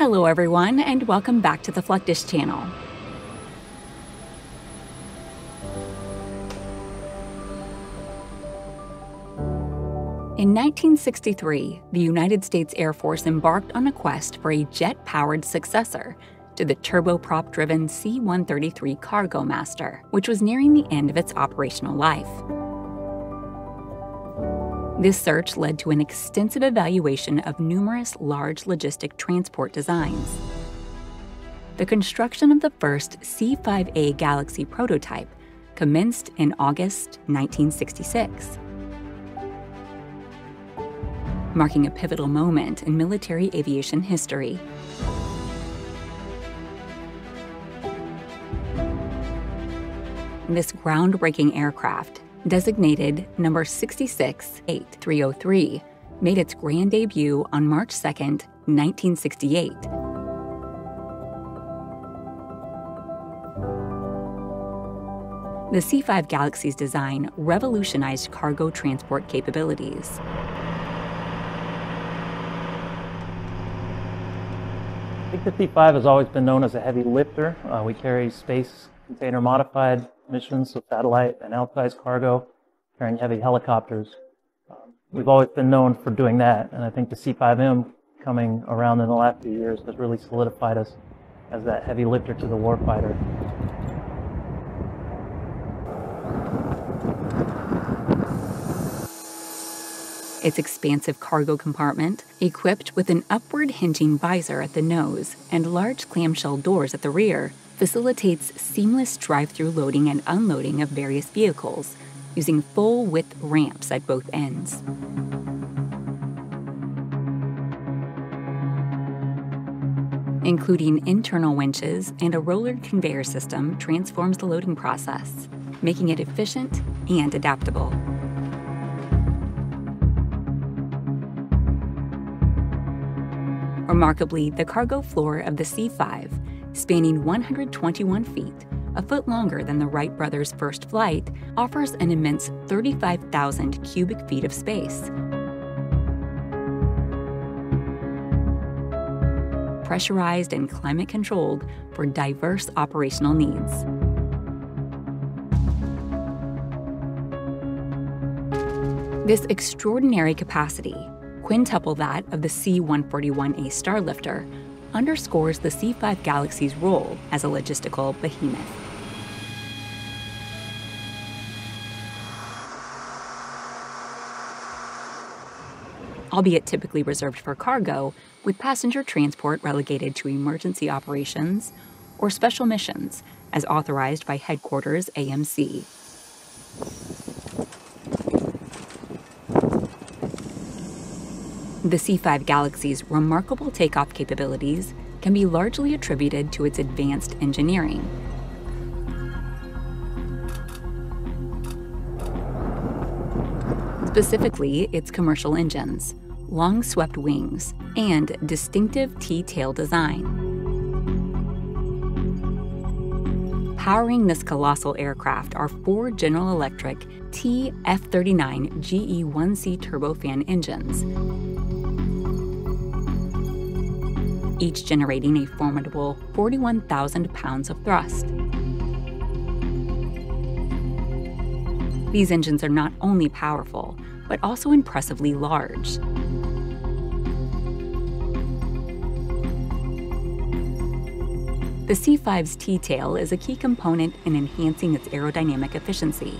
Hello, everyone, and welcome back to the Fluctus channel. In 1963, the United States Air Force embarked on a quest for a jet powered successor to the turboprop driven C 133 Cargo Master, which was nearing the end of its operational life. This search led to an extensive evaluation of numerous large logistic transport designs. The construction of the first C 5A Galaxy prototype commenced in August 1966 marking a pivotal moment in military aviation history. This groundbreaking aircraft, designated number 668-303, made its grand debut on March 2, 1968. The C-5 Galaxy's design revolutionized cargo transport capabilities. I think the C-5 has always been known as a heavy lifter. Uh, we carry space container modified missions, so satellite and outsized cargo, carrying heavy helicopters. Um, we've always been known for doing that, and I think the C-5M coming around in the last few years has really solidified us as that heavy lifter to the warfighter. its expansive cargo compartment, equipped with an upward hinging visor at the nose and large clamshell doors at the rear, facilitates seamless drive through loading and unloading of various vehicles using full width ramps at both ends. Including internal winches and a roller conveyor system transforms the loading process, making it efficient and adaptable. Remarkably, the cargo floor of the C5, spanning 121 feet, a foot longer than the Wright brothers' first flight, offers an immense 35,000 cubic feet of space. Pressurized and climate controlled for diverse operational needs. This extraordinary capacity quintuple that of the C-141A Starlifter, underscores the C-5 Galaxy's role as a logistical behemoth. Albeit typically reserved for cargo, with passenger transport relegated to emergency operations or special missions as authorized by Headquarters AMC. The C5 Galaxy's remarkable takeoff capabilities can be largely attributed to its advanced engineering. Specifically, its commercial engines, long swept wings, and distinctive T tail design. Powering this colossal aircraft are four General Electric TF39 GE1C turbofan engines each generating a formidable 41,000 pounds of thrust. These engines are not only powerful, but also impressively large. The C5's T-tail is a key component in enhancing its aerodynamic efficiency.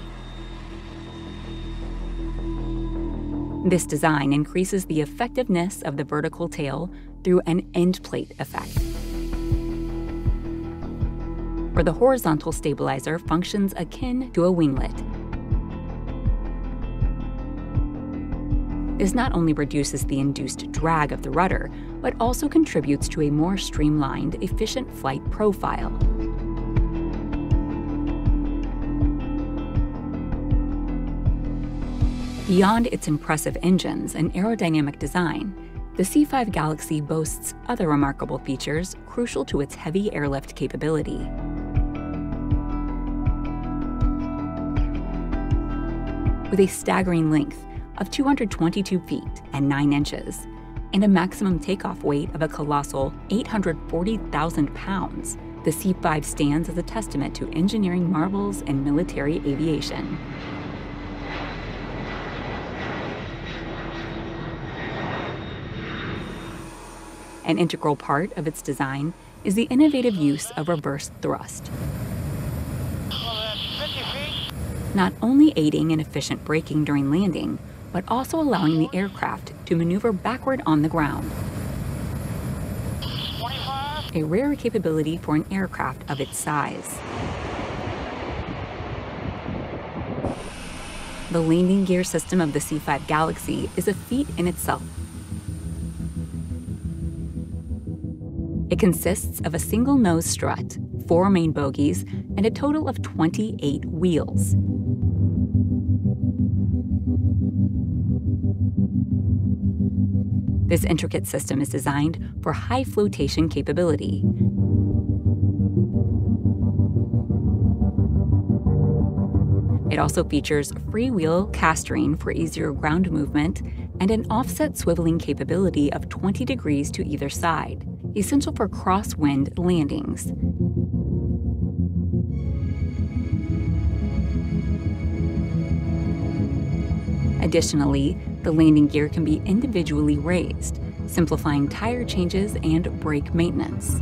This design increases the effectiveness of the vertical tail through an end plate effect. Where the horizontal stabilizer functions akin to a winglet. This not only reduces the induced drag of the rudder, but also contributes to a more streamlined, efficient flight profile. Beyond its impressive engines and aerodynamic design, the C5 Galaxy boasts other remarkable features crucial to its heavy airlift capability. With a staggering length of 222 feet and 9 inches, and a maximum takeoff weight of a colossal 840,000 pounds, the C 5 stands as a testament to engineering marvels in military aviation. An integral part of its design is the innovative use of reverse thrust. Not only aiding in efficient braking during landing, but also allowing the aircraft to maneuver backward on the ground. A rare capability for an aircraft of its size. The landing gear system of the C5 Galaxy is a feat in itself. It consists of a single nose strut, four main bogies, and a total of 28 wheels. This intricate system is designed for high flotation capability. It also features freewheel castering for easier ground movement and an offset swiveling capability of 20 degrees to either side, essential for crosswind landings. Additionally, the landing gear can be individually raised, simplifying tire changes and brake maintenance.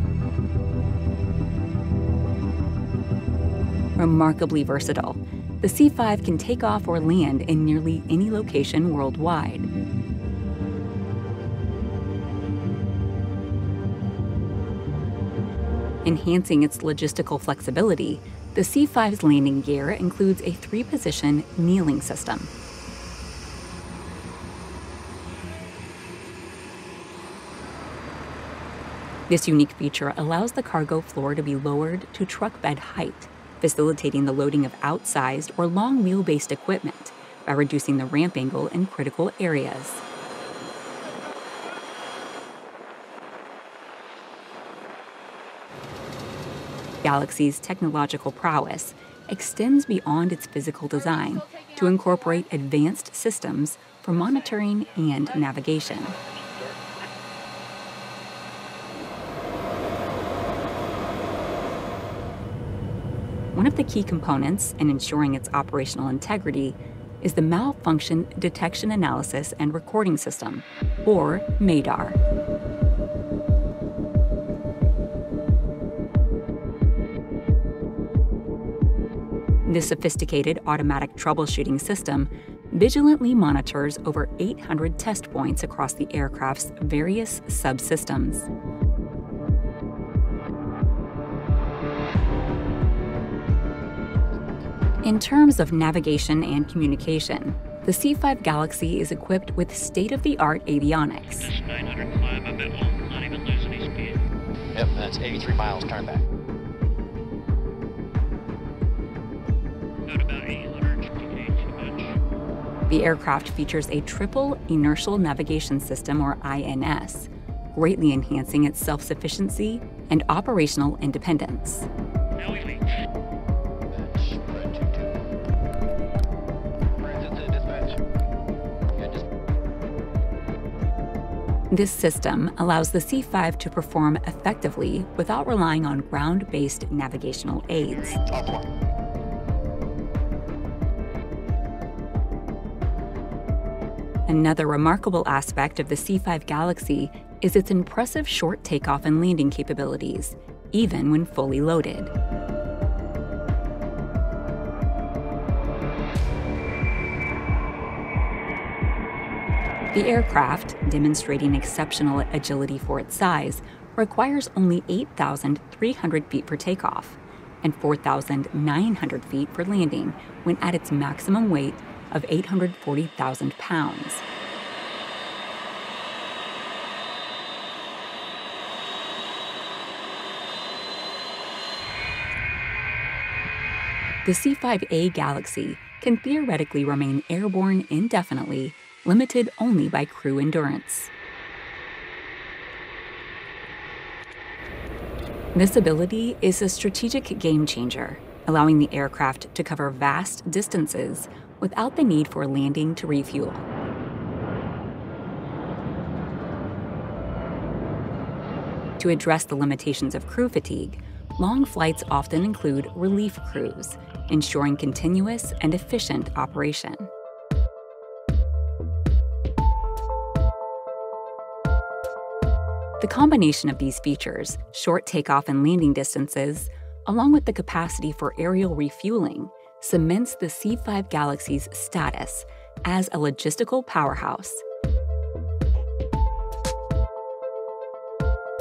Remarkably versatile, the C5 can take off or land in nearly any location worldwide. Enhancing its logistical flexibility, the C5's landing gear includes a three position kneeling system. This unique feature allows the cargo floor to be lowered to truck bed height, facilitating the loading of outsized or long wheel-based equipment by reducing the ramp angle in critical areas. Galaxy's technological prowess extends beyond its physical design to incorporate advanced systems for monitoring and navigation. One of the key components in ensuring its operational integrity is the Malfunction Detection Analysis and Recording System, or MADAR. This sophisticated automatic troubleshooting system vigilantly monitors over 800 test points across the aircraft's various subsystems. In terms of navigation and communication, the C5 Galaxy is equipped with state-of-the-art avionics. Just 900 climb, I'm at all, not even losing any speed. Yep, that's 83 miles turn back. The aircraft features a triple inertial navigation system, or INS, greatly enhancing its self-sufficiency and operational independence. Now we leave. Dispatch, Brad 2-2. Brad, this system allows the C5 to perform effectively without relying on ground-based navigational aids. Another remarkable aspect of the C5 Galaxy is its impressive short takeoff and landing capabilities, even when fully loaded. The aircraft, demonstrating exceptional agility for its size, requires only 8,300 feet for takeoff and 4,900 feet for landing when at its maximum weight of 840,000 pounds. The C5A Galaxy can theoretically remain airborne indefinitely, limited only by crew endurance. This ability is a strategic game changer, allowing the aircraft to cover vast distances without the need for landing to refuel. To address the limitations of crew fatigue, long flights often include relief crews, ensuring continuous and efficient operation. The combination of these features, short takeoff and landing distances, along with the capacity for aerial refueling, cements the C5 Galaxy's status as a logistical powerhouse.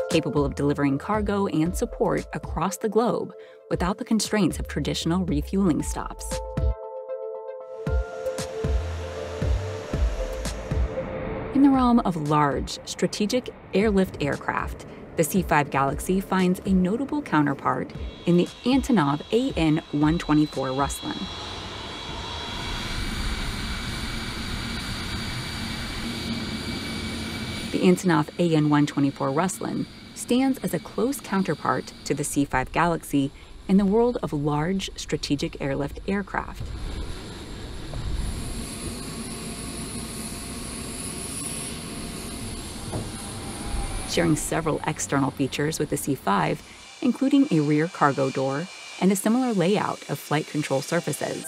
Capable of delivering cargo and support across the globe without the constraints of traditional refueling stops. In the realm of large, strategic airlift aircraft, the C5 Galaxy finds a notable counterpart in the Antonov AN 124 Ruslan. The Antonov AN 124 Ruslan stands as a close counterpart to the C5 Galaxy in the world of large strategic airlift aircraft. Sharing several external features with the C5, including a rear cargo door and a similar layout of flight control surfaces.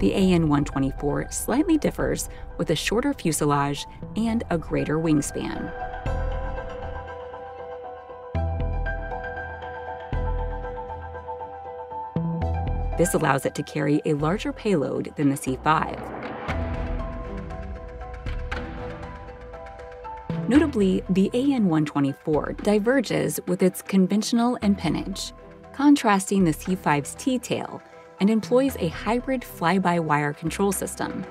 The AN 124 slightly differs with a shorter fuselage and a greater wingspan. This allows it to carry a larger payload than the C5. Notably, the AN 124 diverges with its conventional empennage, contrasting the C5's T tail, and employs a hybrid fly by wire control system.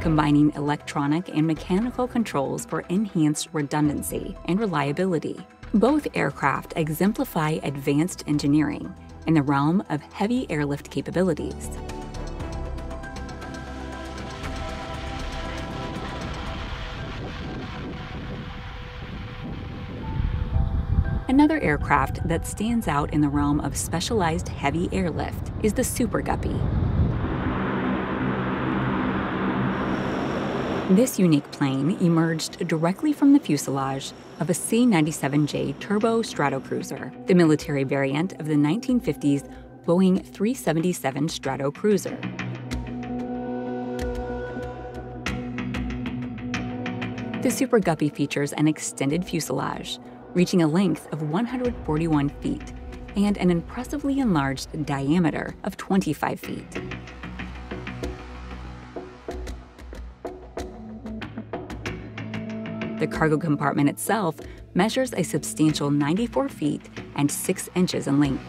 Combining electronic and mechanical controls for enhanced redundancy and reliability. Both aircraft exemplify advanced engineering in the realm of heavy airlift capabilities. Another aircraft that stands out in the realm of specialized heavy airlift is the Super Guppy. This unique plane emerged directly from the fuselage of a C 97J turbo Stratocruiser, the military variant of the 1950s Boeing 377 Stratocruiser. The Super Guppy features an extended fuselage, reaching a length of 141 feet and an impressively enlarged diameter of 25 feet. The cargo compartment itself measures a substantial 94 feet and 6 inches in length.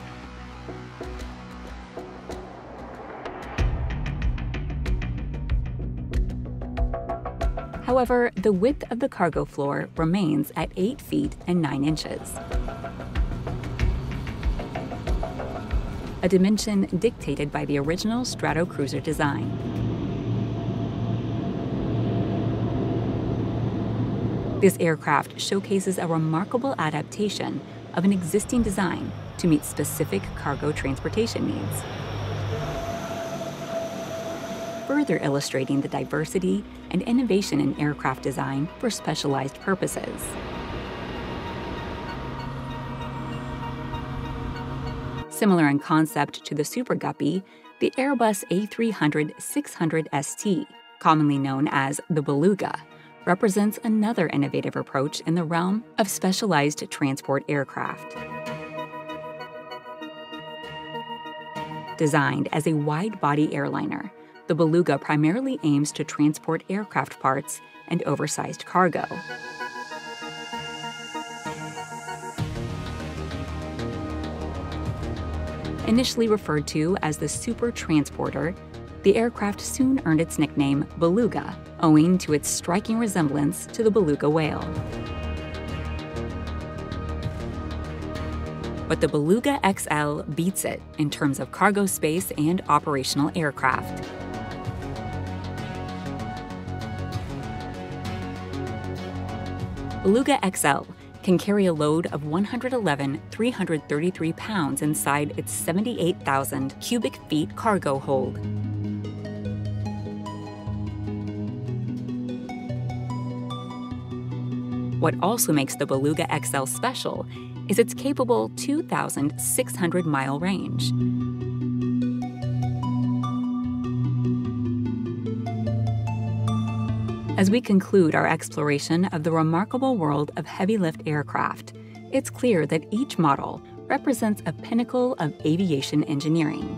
However, the width of the cargo floor remains at 8 feet and 9 inches. A dimension dictated by the original Stratocruiser design. This aircraft showcases a remarkable adaptation of an existing design to meet specific cargo transportation needs. Further illustrating the diversity and innovation in aircraft design for specialized purposes. Similar in concept to the Super Guppy, the Airbus A300 600 ST, commonly known as the Beluga, represents another innovative approach in the realm of specialized transport aircraft. Designed as a wide body airliner, the Beluga primarily aims to transport aircraft parts and oversized cargo. Initially referred to as the Super Transporter, the aircraft soon earned its nickname Beluga, owing to its striking resemblance to the beluga whale. But the Beluga XL beats it in terms of cargo space and operational aircraft. Beluga XL can carry a load of 111,333 pounds inside its 78,000 cubic feet cargo hold. What also makes the Beluga XL special is its capable 2,600 mile range. As we conclude our exploration of the remarkable world of heavy lift aircraft, it's clear that each model represents a pinnacle of aviation engineering.